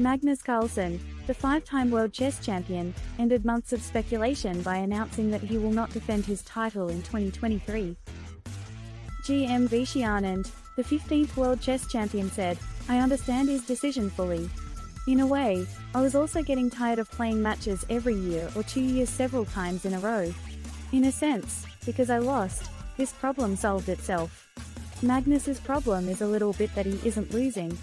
Magnus Carlsen, the five-time world chess champion, ended months of speculation by announcing that he will not defend his title in 2023. GM Vishy Anand, the 15th world chess champion said, I understand his decision fully. In a way, I was also getting tired of playing matches every year or two years several times in a row. In a sense, because I lost, this problem solved itself. Magnus's problem is a little bit that he isn't losing,